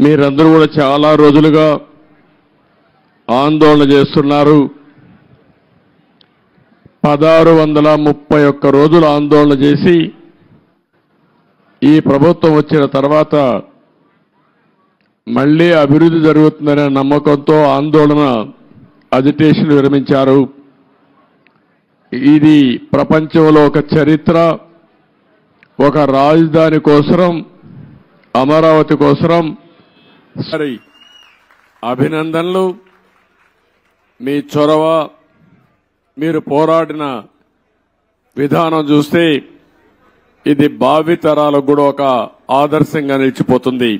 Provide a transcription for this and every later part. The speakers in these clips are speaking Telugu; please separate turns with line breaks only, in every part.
మీరందరూ కూడా చాలా రోజులుగా ఆందోళన చేస్తున్నారు. పదహారు వందల ముప్పై ఒక్క రోజులు ఆందోళన చేసి ఈ ప్రభుత్వం వచ్చిన తర్వాత మళ్ళీ అభివృద్ధి జరుగుతుందనే నమ్మకంతో ఆందోళన అజిటేషన్ విరమించారు. ఇది ప్రపంచంలో ఒక చరిత్ర ఒక రాజధాని కోసరం అమరావతి కోసరం సరే అభినందనలు. మీ చొరవ మీరు పోరాడిన విధానం చూస్తే ఇది భావితరాలకు కూడా ఒక ఆదర్శంగా నిలిచిపోతుంది.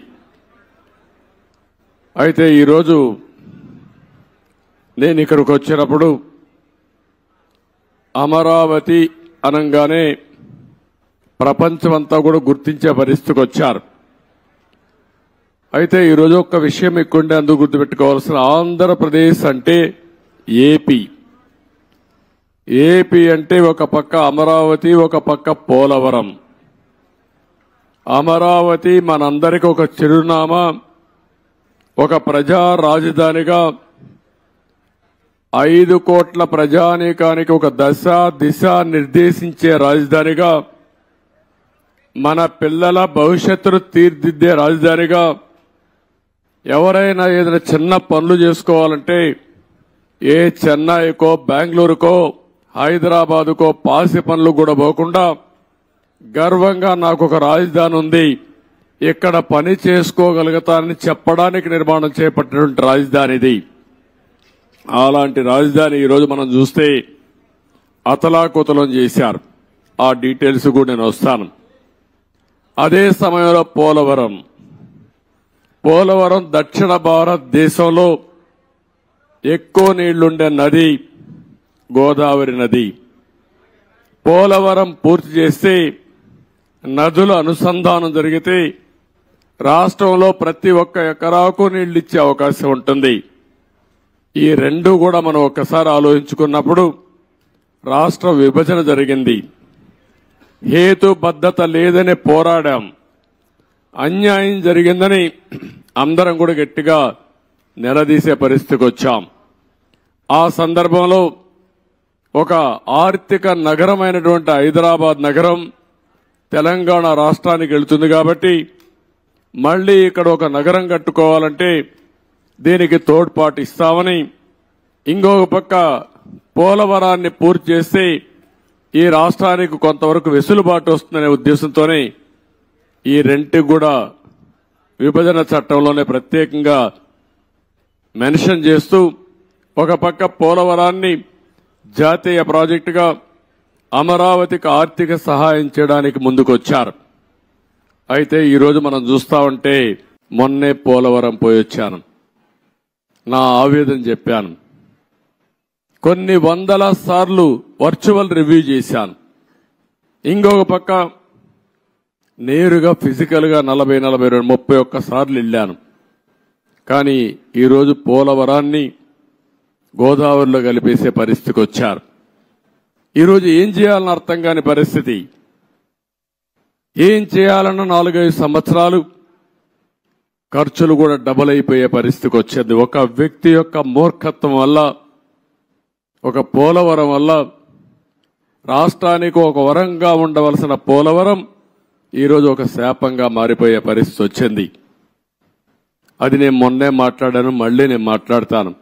అయితే ఈరోజు నేను ఇక్కడికి వచ్చినప్పుడు అమరావతి అనగానే ప్రపంచమంతా కూడా గుర్తించే పరిస్థితికి వచ్చారు. అయితే ఈరోజు ఒక విషయం ఎక్కువంటే అందుకు గుర్తుపెట్టుకోవాల్సిన ఆంధ్రప్రదేశ్ అంటే ఏపీ. ఏపీ అంటే ఒక పక్క అమరావతి ఒక పక్క పోలవరం. అమరావతి మనందరికి ఒక చిరునామా ఒక ప్రజా రాజధానిగా ఐదు కోట్ల ప్రజానీకానికి ఒక దశ దిశ నిర్దేశించే రాజధానిగా మన పిల్లల భవిష్యత్తును తీర్దిద్దే రాజధానిగా ఎవరైనా ఏదైనా చిన్న పనులు చేసుకోవాలంటే ఏ చెన్నైకో బెంగళూరుకో హైదరాబాదుకో పాసి పనులు కూడా పోకుండా గర్వంగా నాకు ఒక రాజధాని ఉంది. ఇక్కడ పని చేసుకోగలుగుతానని చెప్పడానికి నిర్మాణం చేపట్టినటువంటి రాజధాని ఇది. అలాంటి రాజధాని ఈరోజు మనం చూస్తే అతలాకుతలం చేశారు. ఆ డీటెయిల్స్ కూడా నేను వస్తాను. అదే సమయంలో పోలవరం. పోలవరం దక్షిణ భారతదేశంలో ఎక్కువ నీళ్ళుండే నది గోదావరి నది. పోలవరం పూర్తి చేస్తే నదుల అనుసంధానం జరిగితే రాష్ట్రంలో ప్రతి ఒక్క ఎకరాకు నీళ్ళు ఇచ్చే అవకాశం ఉంటుంది. ఈ రెండు కూడా మనం ఒక్కసారి ఆలోచించుకున్నప్పుడు రాష్ట్ర విభజన జరిగింది. హేతుబద్ధత లేదని పోరాడాం. అన్యాయం జరిగిందని అందరం కూడా గట్టిగా నిలదీసే పరిస్థితికి వచ్చాం. ఆ సందర్భంలో ఒక ఆర్థిక నగరమైనటువంటి హైదరాబాద్ నగరం తెలంగాణ రాష్ట్రానికి వెళుతుంది కాబట్టి మళ్ళీ ఇక్కడ ఒక నగరం కట్టుకోవాలంటే దీనికి తోడ్పాటు ఇస్తామని ఇంకొక పక్క పోలవరాన్ని పూర్తి చేస్తే ఈ రాష్ట్రానికి కొంతవరకు వెసులుబాటు వస్తుందనే ఉద్దేశంతోనే ఈ రెంట్కి కూడా విభజన చట్టంలోనే ప్రత్యేకంగా మెన్షన్ చేస్తూ ఒక పక్క పోలవరాన్ని జాతీయ ప్రాజెక్టుగా అమరావతికి ఆర్థిక సహాయం చేయడానికి ముందుకొచ్చారు. అయితే ఈరోజు మనం చూస్తా ఉంటే మొన్నే పోలవరం పోయి వచ్చాను. నా ఆవేదన చెప్పాను. కొన్ని వందల సార్లు వర్చువల్ రివ్యూ చేశాను. ఇంకొక పక్క నేరుగా ఫిజికల్గా నలభై నలభై రెండు ముప్పై ఒక్క సార్లు వెళ్ళాను. కానీ ఈరోజు పోలవరాన్ని గోదావరిలో కలిపేసే పరిస్థితికి వచ్చారు. ఈరోజు ఏం చేయాలని అర్థం కాని పరిస్థితి. ఏం చేయాలన్న నాలుగైదు సంవత్సరాలు ఖర్చులు కూడా డబల్ అయిపోయే పరిస్థితికి వచ్చింది. ఒక వ్యక్తి యొక్క మూర్ఖత్వం వల్ల ఒక పోలవరం వల్ల రాష్ట్రానికి ఒక వరంగా ఉండవలసిన పోలవరం ఈరోజు ఒక శాపంగా మారిపోయే పరిస్థితి వచ్చింది. అది నేను మొన్నే మాట్లాడాను మళ్ళీ నేను మాట్లాడతాను.